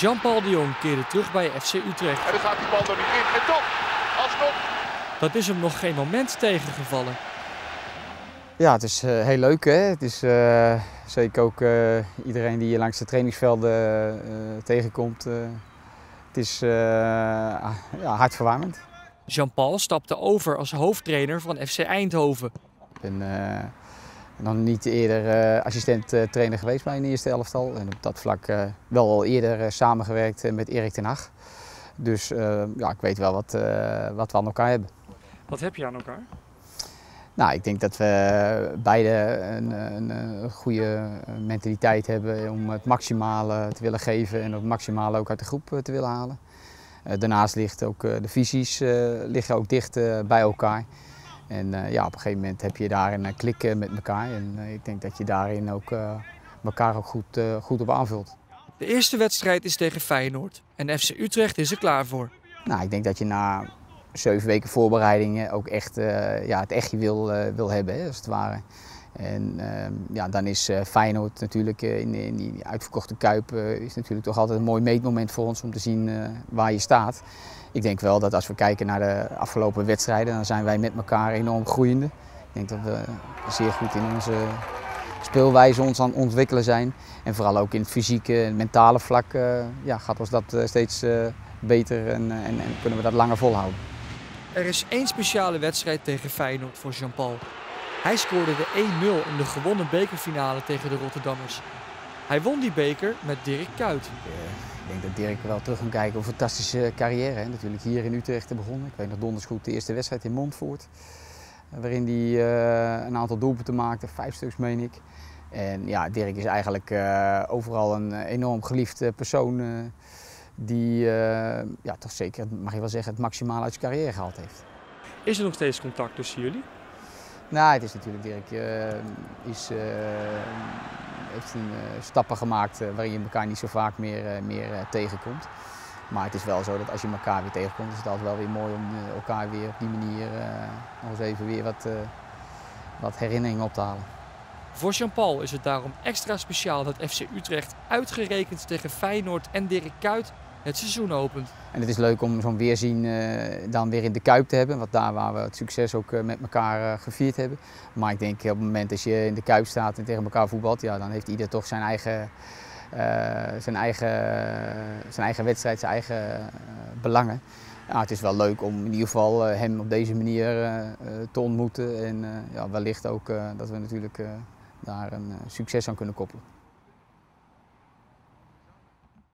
Jean-Paul de Jong keerde terug bij FC Utrecht. En dan gaat die bal er niet in. En toch, alsnog. Dat is hem nog geen moment tegengevallen. Ja, het is uh, heel leuk. Hè? Het is uh, zeker ook uh, iedereen die je langs de trainingsvelden tegenkomt. het is ja, hartverwarmend. Jean-Paul stapte over als hoofdtrainer van FC Eindhoven. Ik ben nog niet eerder assistent-trainer geweest bij een eerste elftal. En op dat vlak wel al eerder samengewerkt met Erik ten Hag. Dus ja, ik weet wel wat, wat we aan elkaar hebben. Wat heb je aan elkaar? Nou, ik denk dat we beide een, een, een, goede mentaliteit hebben om het maximale te willen geven en het maximale ook uit de groep te willen halen. Eh, daarnaast ligt ook eh, de visies eh, liggen ook dicht bij elkaar. En ja, op een gegeven moment heb je daarin klikken met elkaar. En ik denk dat je daarin ook elkaar ook goed, goed op aanvult. De eerste wedstrijd is tegen Feyenoord en FC Utrecht is er klaar voor. Nou, ik denk dat je na zeven weken voorbereidingen ook echt ja, het echtje wil, wil hebben, hè, als het ware. En uh, ja, dan is uh, Feyenoord natuurlijk in, in, die uitverkochte Kuip is natuurlijk toch altijd een mooi meetmoment voor ons om te zien waar je staat. Ik denk wel dat als we kijken naar de afgelopen wedstrijden, dan zijn wij met elkaar enorm groeiende. Ik denk dat we zeer goed in onze speelwijze ons aan het ontwikkelen zijn. En vooral ook in het fysieke en mentale vlak ja, gaat ons dat steeds beter en, en, en kunnen we dat langer volhouden. Er is één speciale wedstrijd tegen Feyenoord voor Jean-Paul. Hij scoorde de 1-0 in de gewonnen bekerfinale tegen de Rotterdammers. Hij won die beker met Dirk Kuyt. Ik denk dat Dirk wel terug kan kijken op een fantastische carrière. Hè. Natuurlijk hier in Utrecht te begonnen. Ik weet nog donders goed de eerste wedstrijd in Montfort. Waarin hij uh, een aantal doelpunten maakte, vijf stuks meen ik. En ja, Dirk is eigenlijk uh, overal een enorm geliefde persoon. Uh, die uh, ja, toch zeker, mag je wel zeggen, het maximaal uit zijn carrière gehaald heeft. Is er nog steeds contact tussen jullie? Nou, het is natuurlijk Dirk uh, is, uh, heeft een, stappen gemaakt waarin je elkaar niet zo vaak meer, meer tegenkomt. Maar het is wel zo dat als je elkaar weer tegenkomt, is het altijd wel weer mooi om elkaar weer op die manier nog eens even weer wat, wat herinneringen op te halen. Voor Jean-Paul is het daarom extra speciaal dat FC Utrecht uitgerekend tegen Feyenoord en Dirk Kuyt het seizoen opent. En het is leuk om zo'n weerzien uh, dan weer in de Kuip te hebben, want daar waar we het succes ook uh, met elkaar uh, gevierd hebben. Maar ik denk op het moment dat je in de Kuip staat en tegen elkaar voetbalt, ja, dan heeft ieder toch zijn eigen, zijn eigen, zijn eigen wedstrijd, zijn eigen belangen. Ja, het is wel leuk om in ieder geval hem op deze manier te ontmoeten en ja, wellicht ook dat we natuurlijk daar een succes aan kunnen koppelen.